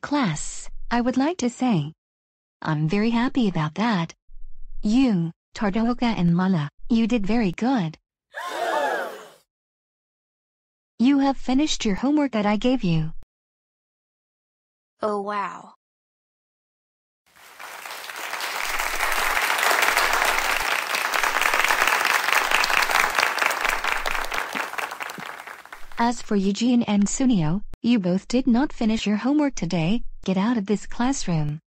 Class, I would like to say. I'm very happy about that. You, Tardooka and Mala, you did very good. You have finished your homework that I gave you. Oh wow. As for Eugene and Suneo, you both did not finish your homework today, get out of this classroom.